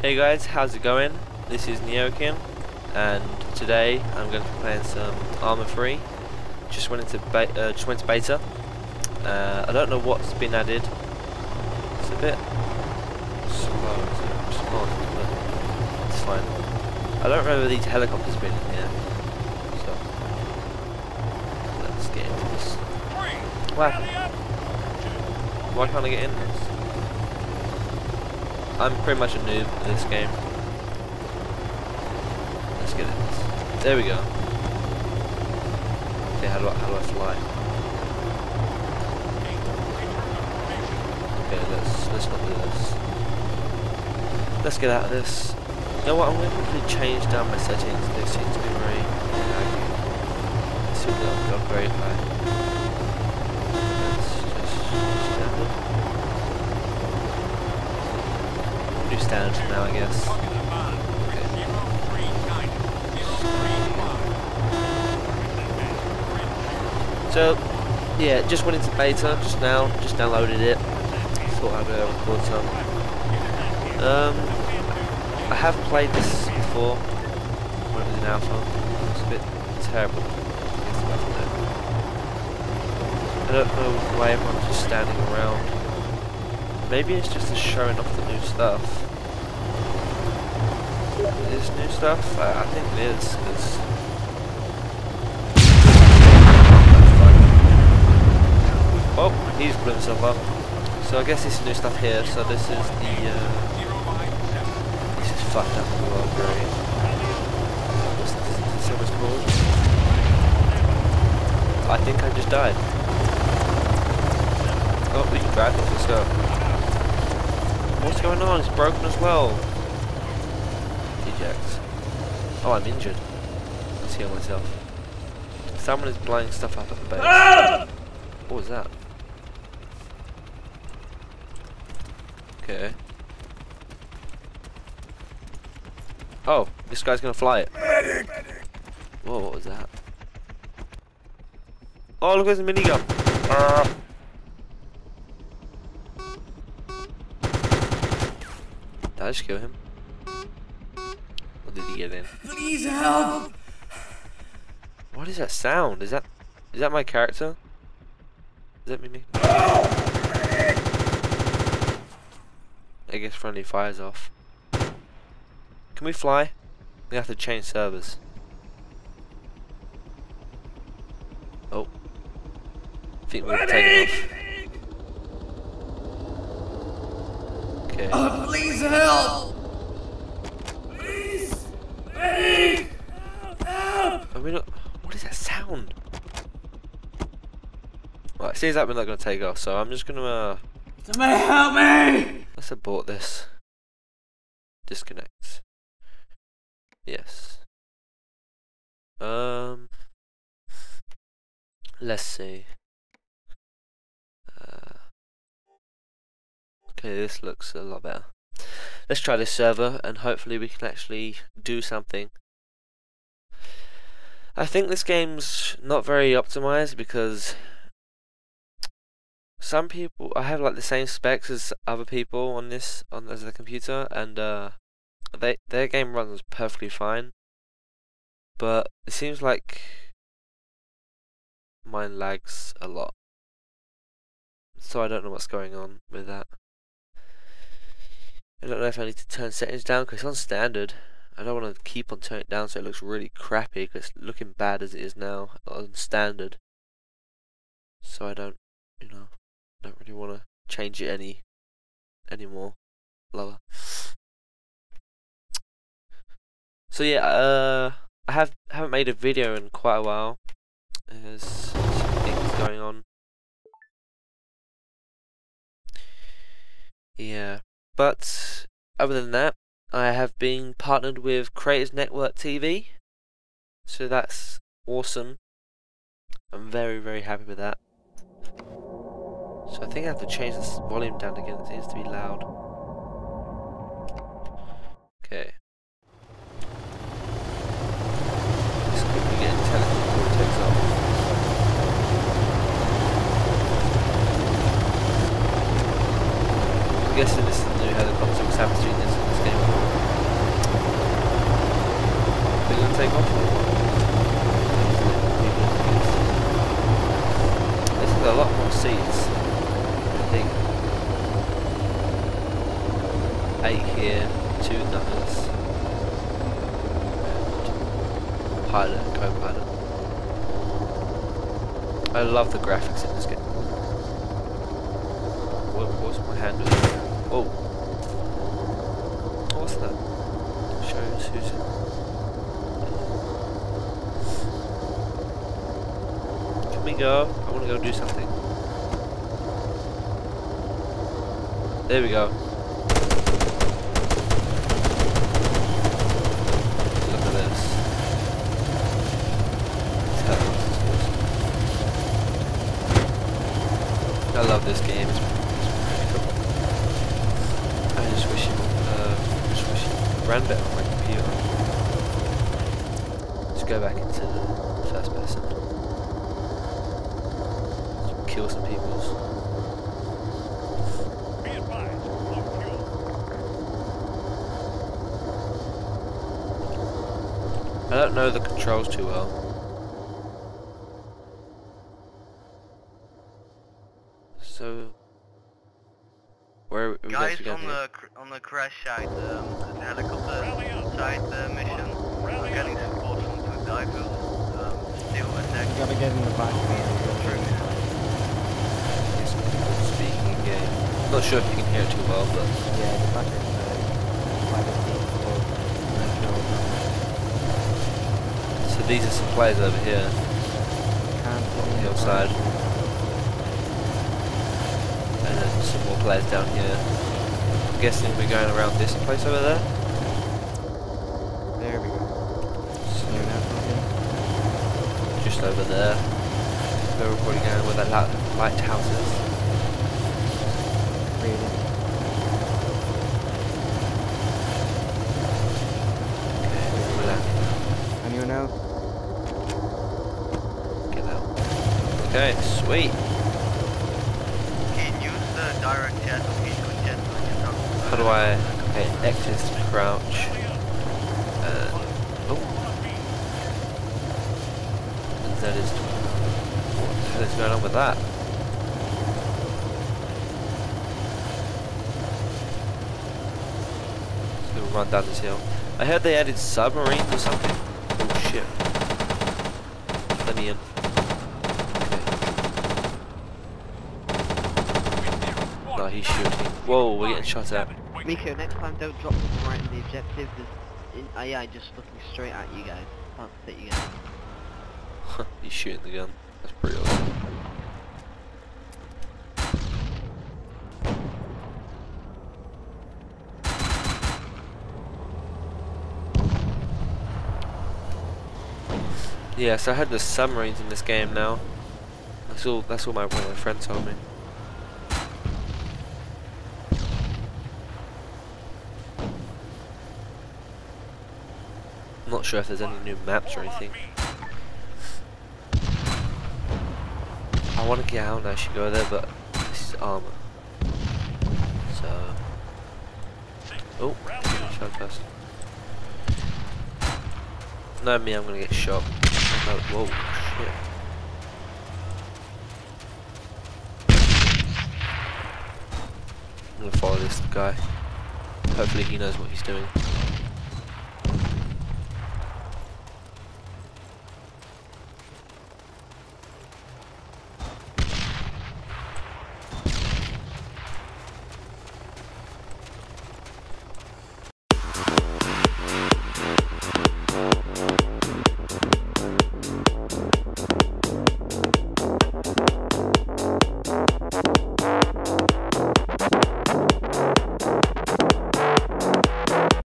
Hey guys, how's it going? This is Neokin, and today I'm going to be playing some Arma 3. Just went into be uh, just went to beta. Uh, I don't know what's been added. It's a bit slow to respond, but it's fine. I don't remember these helicopters being in here, so let's get into this. What happened? Why can't I get in this? I'm pretty much a noob at this game. Let's get it. There we go. Okay, how do I, how do I fly? Okay, let's let's not do this. Let's get out of this. You know what? I'm going to quickly change down my settings. They seem to be very laggy. They seem to have gone very high. Let's just for now, I guess. So, yeah, just went into beta just now, just downloaded it. Thought I'd uh, record some. Um, I have played this before when it was in alpha. It's a bit terrible. I don't know why everyone's just standing around. Maybe it's just a showing off the new stuff. Is new stuff? I, I think it is, because... Oh, he's blew himself up. So I guess this is new stuff here, so this is the... Uh, this is fucked up in the world, this almost called? I think I just died. Oh, we can drive this, let's go. What's going on? It's broken as well. Eject. Oh, I'm injured. Let's heal myself. Someone is blowing stuff up at the base. What was that? Okay. Oh, this guy's gonna fly it. Whoa, what was that? Oh, look, there's a minigun. Uh. Did I just kill him? What did he get in? Please help! What is that sound? Is that is that my character? Is that me? I guess friendly fire's off. Can we fly? We have to change servers. Oh. I think we're taking off. Okay. Uh, please help! Please! Medic! Help! Are we not? What is that sound? Well, it seems like we're not going to take off, so I'm just going to, uh, Somebody help me! let's abort this. Disconnect. Yes. Um, let's see. Okay, this looks a lot better. Let's try this server, and hopefully we can actually do something. I think this game's not very optimized because some people I have like the same specs as other people on this on as the computer and uh they their game runs perfectly fine but it seems like mine lags a lot so I don't know what's going on with that I don't know if I need to turn settings down because it's on standard I don't want to keep on turning it down so it looks really crappy because it's looking bad as it is now on standard so I don't you know don't really want to change it any anymore lower. So yeah, uh, I have haven't made a video in quite a while. There's some things going on. Yeah, but other than that, I have been partnered with Creators Network TV, so that's awesome. I'm very very happy with that. So I think I have to change this volume down again, it seems to be loud. Okay. Let's quickly get intelligent before it takes off. I'm guessing this is the new helicopter because I haven't seen this in this game before. take off or what? This is a lot more seats. I think. Eight here, two gunners, and pilot and co-pilot. I love the graphics in this game. What, what's my hand doing? Oh. What's that? Shows who's in. Can we go? I want to go do something. There we go. Look at this. This is awesome. I love this game. It's, it's pretty cool. I just wish it, uh, just wish it ran better on my computer. Let's go back into the first person. Let's kill some peoples. Be advised, low fuel. I don't know the controls too well. So, where are we Guys going to go on the cr- on the crash site, um, the helicopter Rally up. site uh, mission. Rally We're getting up. support from two divers. Um, still attack. You gotta get in the back man. There's some people speaking game. Not sure if you can hear it too well, but Yeah, the back is uh, private so these are supplies over here can't on the the hillside, and then some more players down here. I'm guessing we're going around this place over there. There we go. So just over there. We're probably going where that light, lighthouse is. Really. Okay, we're landing. Anyone else? Get out. Okay, sweet. Can you use the direct jet or eco jet when you How? Okay, X is crouch. Uh, oh. And Z is. What the hell is going on with that? Just gonna run down this hill. I heard they added submarines or something. Oh shit. Let me in. Okay. No, he's shooting. Whoa, we're getting shot at. Miko, next time don't drop them right in the objective. There's in AI just looking straight at you guys. Can't hit you guys. he's shooting the gun. That's pretty awesome. Yeah, so I had the submarines in this game now. That's all. That's all my my friends told me. Sure if there's any new maps or anything. I want to get out and actually go there, but this is Arma. So. Oh, shot first. No, me, I'm gonna get shot. No, whoa, shit. I'm gonna follow this guy. Hopefully he knows what he's doing.